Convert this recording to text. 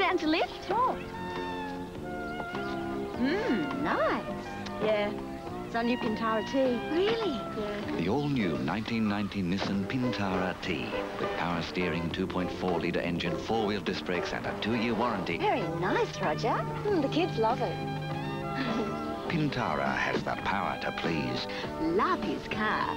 stand to lift? Sure. Mmm, nice. Yeah. It's our new Pintara T. Really? Yeah. The all-new 1990 Nissan Pintara T with power steering, 2.4-litre engine, four-wheel disc brakes and a two-year warranty. Very nice, Roger. Mm, the kids love it. Pintara has the power to please. Love his car.